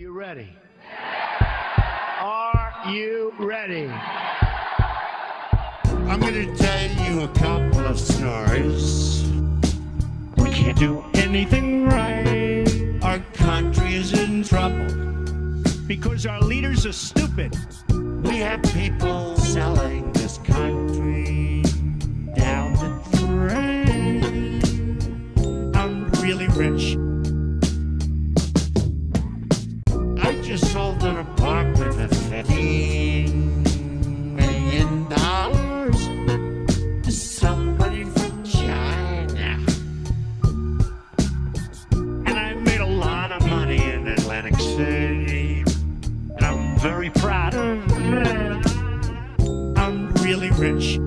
you ready? Are you ready? I'm gonna tell you a couple of stories. We can't do anything right. Our country is in trouble. Because our leaders are stupid. We have people selling this country down the drain. I'm really rich. Mm. I'm really rich.